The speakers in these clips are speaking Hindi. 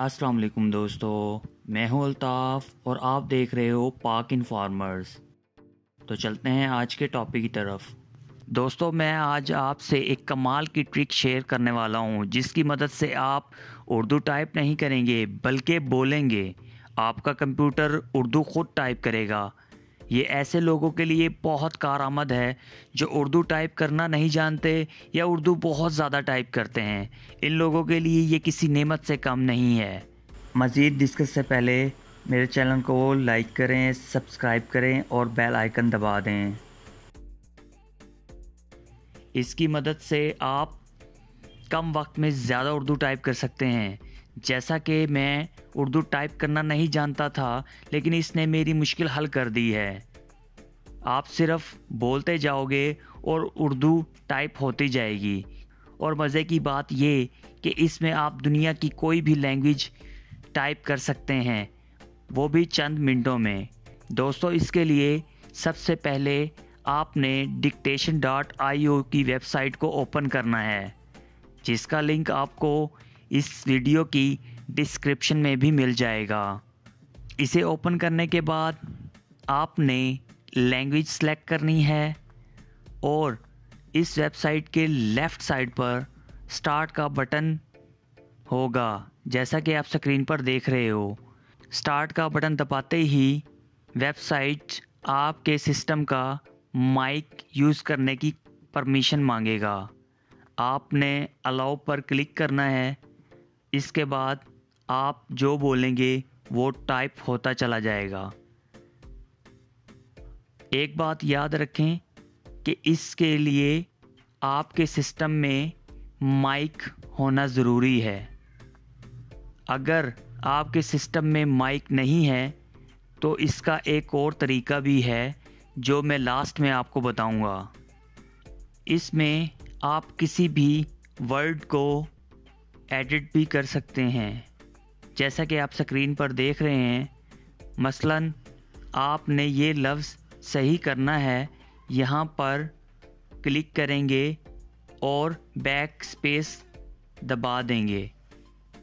अस्सलाम वालेकुम दोस्तों, मैं हूँ अल्ताफ़ और आप देख रहे हो पाक इन्फॉर्मर्स। तो चलते हैं आज के टॉपिक की तरफ़। दोस्तों, मैं आज आपसे एक कमाल की ट्रिक शेयर करने वाला हूँ, जिसकी मदद से आप उर्दू टाइप नहीं करेंगे, बल्कि बोलेंगे। आपका कंप्यूटर उर्दू ख़ुद टाइप करेगा। ये ऐसे लोगों के लिए बहुत कारआमद है, जो उर्दू टाइप करना नहीं जानते या उर्दू बहुत ज़्यादा टाइप करते हैं। इन लोगों के लिए ये किसी नेमत से कम नहीं है। मज़ीद डिस्कस से पहले मेरे चैनल को लाइक करें, सब्सक्राइब करें और बेल आइकन दबा दें। इसकी मदद से आप कम वक्त में ज़्यादा उर्दू टाइप कर सकते हैं। जैसा कि मैं उर्दू टाइप करना नहीं जानता था, लेकिन इसने मेरी मुश्किल हल कर दी है। आप सिर्फ़ बोलते जाओगे और उर्दू टाइप होती जाएगी। और मज़े की बात ये कि इसमें आप दुनिया की कोई भी लैंग्वेज टाइप कर सकते हैं, वो भी चंद मिनटों में। दोस्तों, इसके लिए सबसे पहले आपने डिक्टेशन डॉट आई की वेबसाइट को ओपन करना है, जिसका लिंक आपको इस वीडियो की डिस्क्रिप्शन में भी मिल जाएगा। इसे ओपन करने के बाद आपने लैंग्वेज सेलेक्ट करनी है और इस वेबसाइट के लेफ़्ट साइड पर स्टार्ट का बटन होगा, जैसा कि आप स्क्रीन पर देख रहे हो। स्टार्ट का बटन दबाते ही वेबसाइट आपके सिस्टम का माइक यूज़ करने की परमिशन मांगेगा। आपने अलाउ पर क्लिक करना है। इसके बाद आप जो बोलेंगे, वो टाइप होता चला जाएगा। एक बात याद रखें कि इसके लिए आपके सिस्टम में माइक होना ज़रूरी है। अगर आपके सिस्टम में माइक नहीं है तो इसका एक और तरीका भी है, जो मैं लास्ट में आपको बताऊँगा। इसमें आप किसी भी वर्ड को एडिट भी कर सकते हैं। जैसा कि आप स्क्रीन पर देख रहे हैं, मसलन आपने ये लफ्ज़ सही करना है। यहाँ पर क्लिक करेंगे और बैक स्पेस दबा देंगे।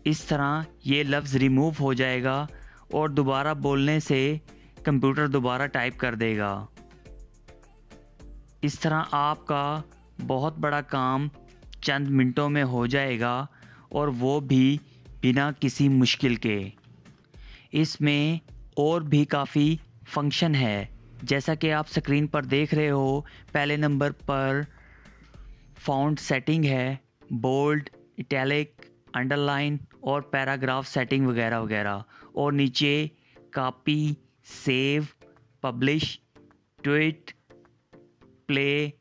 इस तरह ये लफ्ज़ रिमूव हो जाएगा और दोबारा बोलने से कंप्यूटर दोबारा टाइप कर देगा। इस तरह आपका बहुत बड़ा काम चंद मिनटों में हो जाएगा और वो भी बिना किसी मुश्किल के। इसमें और भी काफ़ी फ़ंक्शन है। जैसा कि आप स्क्रीन पर देख रहे हो, पहले नंबर पर फाउंड सेटिंग है बोल्ड इटैलिक अंडरलाइन और पैराग्राफ सेटिंग वगैरह वगैरह। और नीचे copy save publish tweet play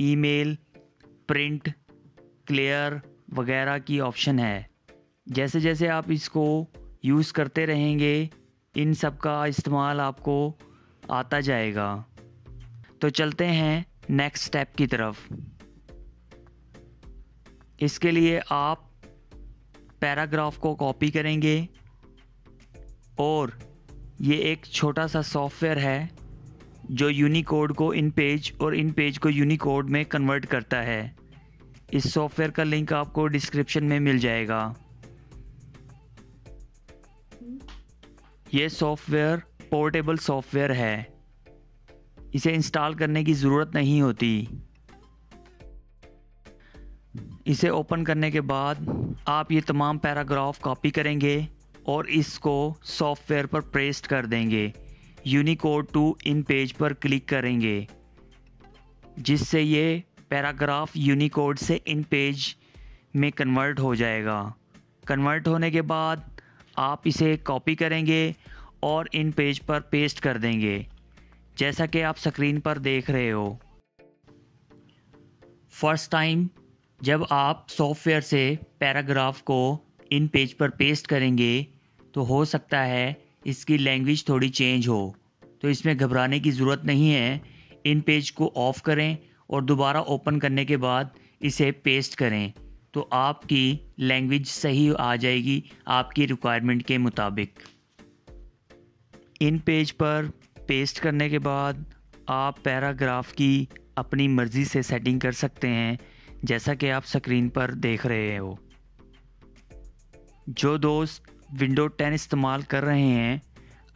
email print clear वगैरह की ऑप्शन है। जैसे जैसे आप इसको यूज़ करते रहेंगे, इन सब का इस्तेमाल आपको आता जाएगा। तो चलते हैं नेक्स्ट स्टेप की तरफ़। इसके लिए आप पैराग्राफ को कॉपी करेंगे और ये एक छोटा सा सॉफ्टवेयर है जो यूनिकोड को इन पेज और इन पेज को यूनिकोड में कन्वर्ट करता है। इस सॉफ्टवेयर का लिंक आपको डिस्क्रिप्शन में मिल जाएगा। ये सॉफ्टवेयर पोर्टेबल सॉफ्टवेयर है। इसे इंस्टॉल करने की ज़रूरत नहीं होती। इसे ओपन करने के बाद आप ये तमाम पैराग्राफ कॉपी करेंगे और इसको सॉफ्टवेयर पर पेस्ट कर देंगे। यूनिकोड टू इन पेज पर क्लिक करेंगे, जिससे ये पैराग्राफ यूनिकोड से इन पेज में कन्वर्ट हो जाएगा। कन्वर्ट होने के बाद आप इसे कॉपी करेंगे और इन पेज पर पेस्ट कर देंगे, जैसा कि आप स्क्रीन पर देख रहे हो। फ़र्स्ट टाइम जब आप सॉफ्टवेयर से पैराग्राफ को इन पेज पर पेस्ट करेंगे तो हो सकता है इसकी लैंग्वेज थोड़ी चेंज हो। तो इसमें घबराने की ज़रूरत नहीं है। इन पेज को ऑफ़ करें और दोबारा ओपन करने के बाद इसे पेस्ट करें। तो आपकी लैंग्वेज सही आ जाएगी आपकी रिक्वायरमेंट के मुताबिक। इन पेज पर पेस्ट करने के बाद आप पैराग्राफ की अपनी मर्ज़ी से सेटिंग कर सकते हैं, जैसा कि आप स्क्रीन पर देख रहे हो। जो दोस्त विंडो 10 इस्तेमाल कर रहे हैं,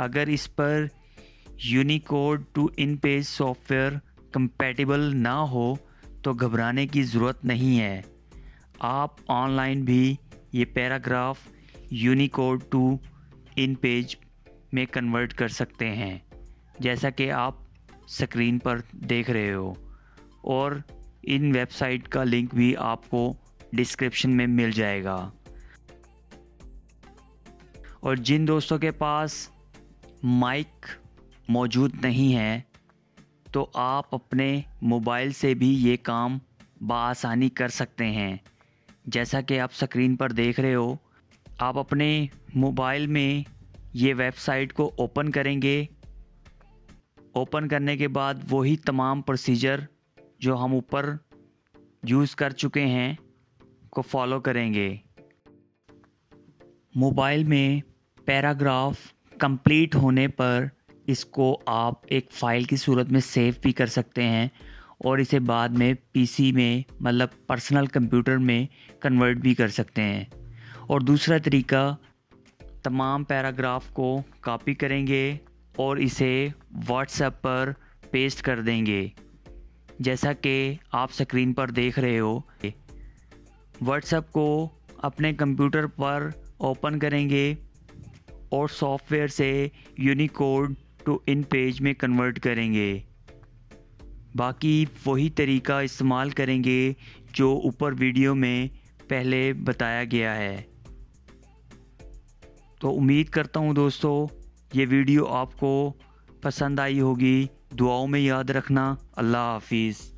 अगर इस पर Unicode to InPage software compatible ना हो तो घबराने की ज़रूरत नहीं है। आप ऑनलाइन भी ये paragraph Unicode to InPage में कन्वर्ट कर सकते हैं, जैसा कि आप स्क्रीन पर देख रहे हो। और इन वेबसाइट का लिंक भी आपको डिस्क्रिप्शन में मिल जाएगा। और जिन दोस्तों के पास माइक मौजूद नहीं है तो आप अपने मोबाइल से भी ये काम बसानी कर सकते हैं। जैसा कि आप स्क्रीन पर देख रहे हो, आप अपने मोबाइल में ये वेबसाइट को ओपन करेंगे। ओपन करने के बाद वही तमाम प्रोसीजर जो हम ऊपर यूज़ कर चुके हैं, को फॉलो करेंगे। मोबाइल में पैराग्राफ कंप्लीट होने पर इसको आप एक फ़ाइल की सूरत में सेव भी कर सकते हैं। और इसे बाद में पीसी में मतलब पर्सनल कंप्यूटर में कन्वर्ट भी कर सकते हैं। और दूसरा तरीका, तमाम पैराग्राफ को कॉपी करेंगे और इसे व्हाट्सएप पर पेस्ट कर देंगे। जैसा कि आप स्क्रीन पर देख रहे हो व्हाट्सएप को अपने कंप्यूटर पर ओपन करेंगे और सॉफ्टवेयर से यूनिकोड टू इन पेज में कन्वर्ट करेंगे। बाकी वही तरीका इस्तेमाल करेंगे जो ऊपर वीडियो में पहले बताया गया है। तो उम्मीद करता हूँ दोस्तों, ये वीडियो आपको पसंद आई होगी। दुआओं में याद रखना। अल्लाह हाफिज़।